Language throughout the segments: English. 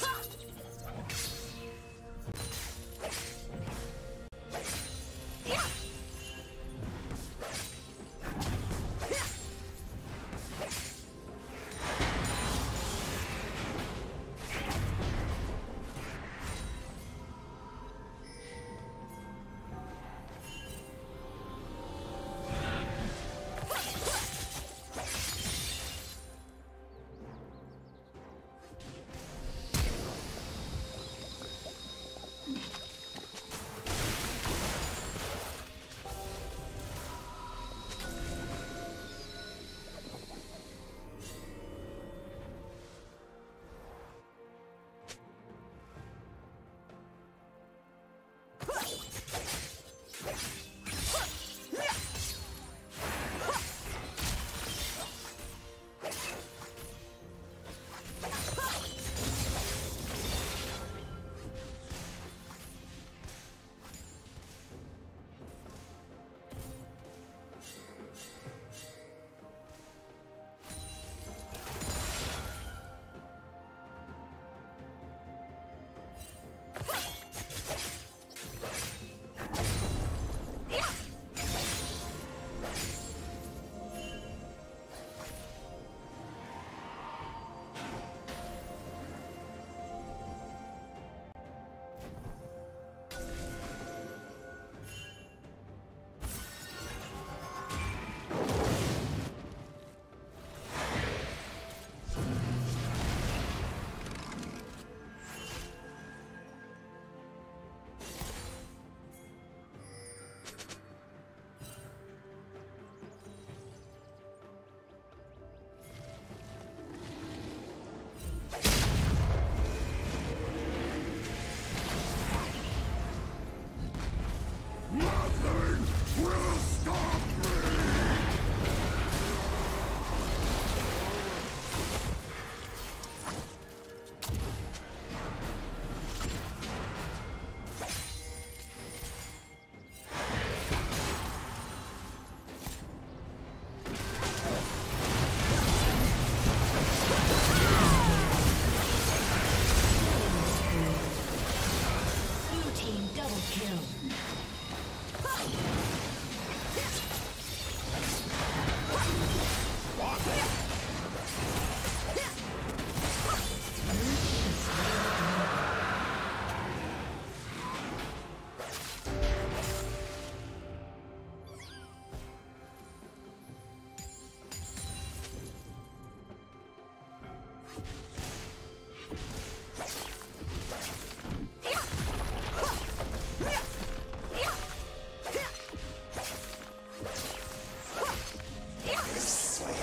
Ha!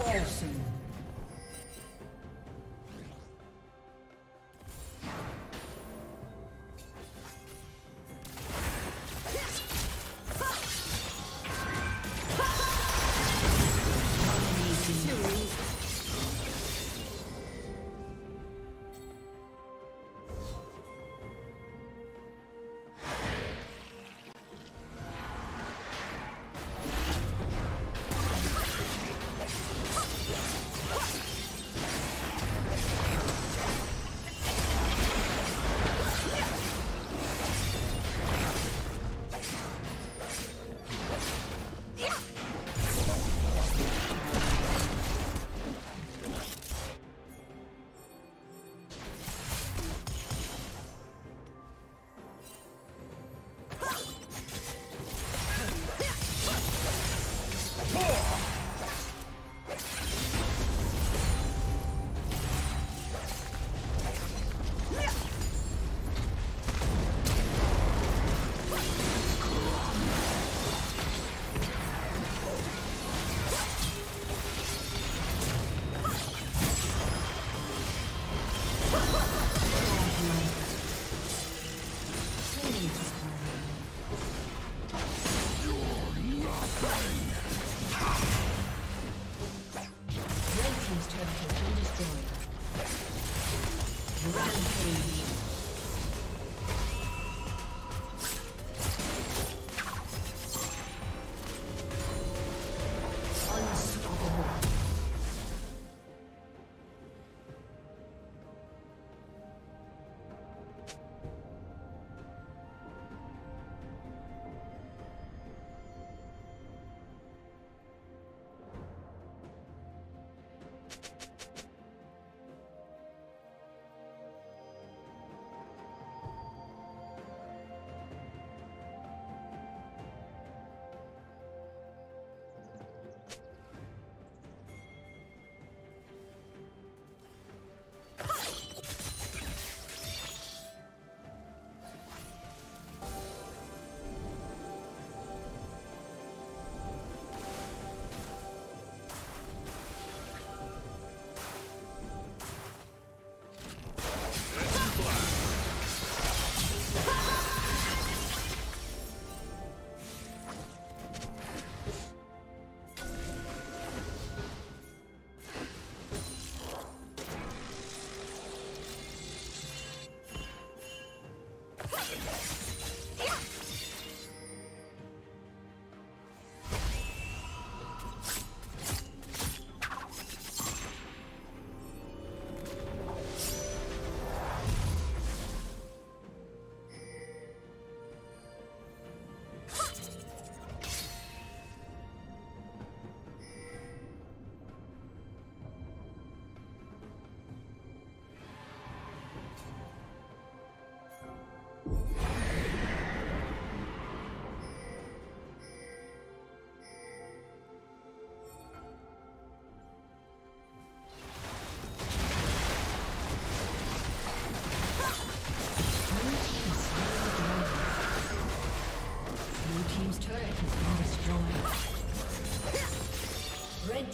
Plating